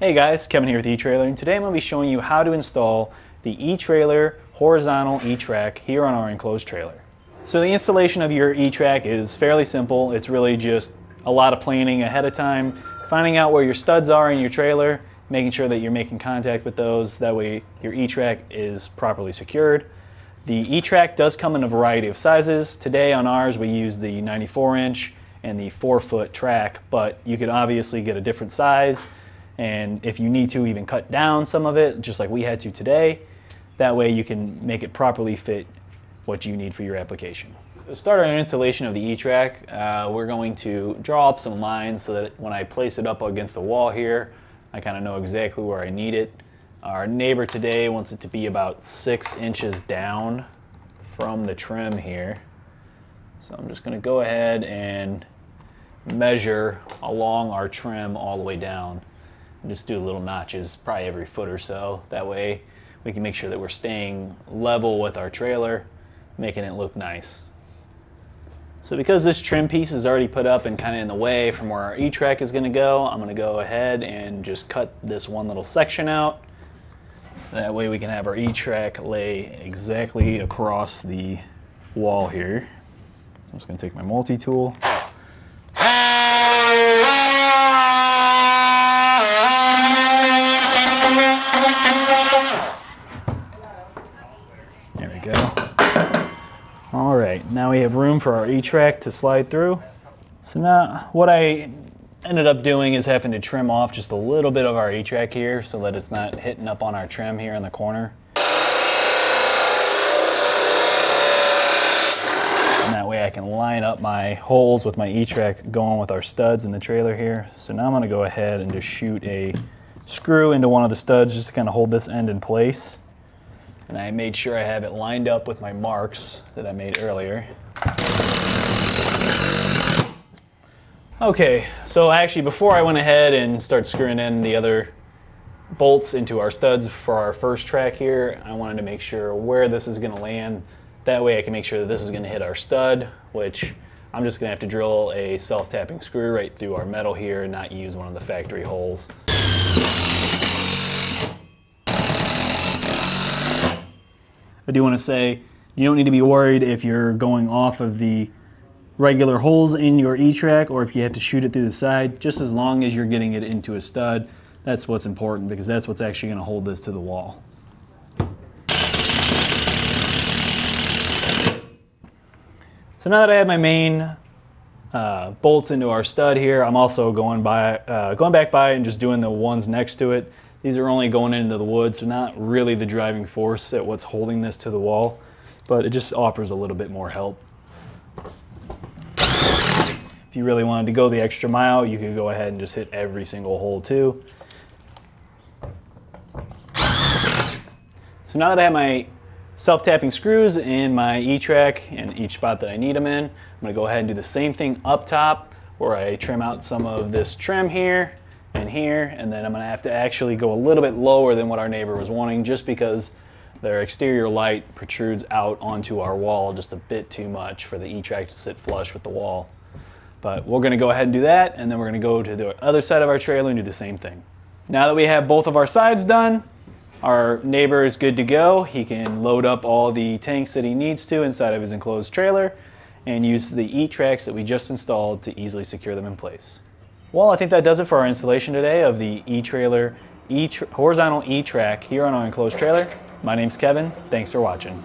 Hey guys, Kevin here with eTrailer, and today I'm going to be showing you how to install the eTrailer horizontal eTrack here on our enclosed trailer. So the installation of your eTrack is fairly simple. It's really just a lot of planning ahead of time, finding out where your studs are in your trailer, making sure that you're making contact with those, that way your eTrack is properly secured. The eTrack does come in a variety of sizes. Today on ours we use the 94 inch and the 4 foot track, but you could obviously get a different size and if you need to even cut down some of it, just like we had to today, that way you can make it properly fit what you need for your application. To start our installation of the E-Track, uh, we're going to draw up some lines so that when I place it up against the wall here, I kind of know exactly where I need it. Our neighbor today wants it to be about six inches down from the trim here. So I'm just gonna go ahead and measure along our trim all the way down just do little notches probably every foot or so. That way we can make sure that we're staying level with our trailer, making it look nice. So because this trim piece is already put up and kind of in the way from where our E-track is going to go, I'm going to go ahead and just cut this one little section out. That way we can have our E-track lay exactly across the wall here. So I'm just going to take my multi-tool. All right, now we have room for our E-track to slide through. So now what I ended up doing is having to trim off just a little bit of our E-track here so that it's not hitting up on our trim here in the corner. And that way I can line up my holes with my E-track going with our studs in the trailer here. So now I'm gonna go ahead and just shoot a screw into one of the studs just to kind of hold this end in place and I made sure I have it lined up with my marks that I made earlier. Okay, so actually before I went ahead and started screwing in the other bolts into our studs for our first track here, I wanted to make sure where this is gonna land. That way I can make sure that this is gonna hit our stud, which I'm just gonna have to drill a self-tapping screw right through our metal here and not use one of the factory holes. I do want to say you don't need to be worried if you're going off of the regular holes in your E-track or if you have to shoot it through the side, just as long as you're getting it into a stud, that's what's important because that's what's actually going to hold this to the wall. So now that I have my main uh, bolts into our stud here, I'm also going by, uh, going back by and just doing the ones next to it. These are only going into the wood, so not really the driving force at what's holding this to the wall, but it just offers a little bit more help. If you really wanted to go the extra mile, you could go ahead and just hit every single hole too. So now that I have my self-tapping screws in my E-track in each spot that I need them in, I'm gonna go ahead and do the same thing up top where I trim out some of this trim here in here, and then I'm gonna have to actually go a little bit lower than what our neighbor was wanting just because their exterior light protrudes out onto our wall just a bit too much for the E-Track to sit flush with the wall. But we're gonna go ahead and do that, and then we're gonna go to the other side of our trailer and do the same thing. Now that we have both of our sides done, our neighbor is good to go. He can load up all the tanks that he needs to inside of his enclosed trailer and use the E-Tracks that we just installed to easily secure them in place. Well, I think that does it for our installation today of the e-trailer e horizontal e-track here on our enclosed trailer. My name's Kevin. Thanks for watching.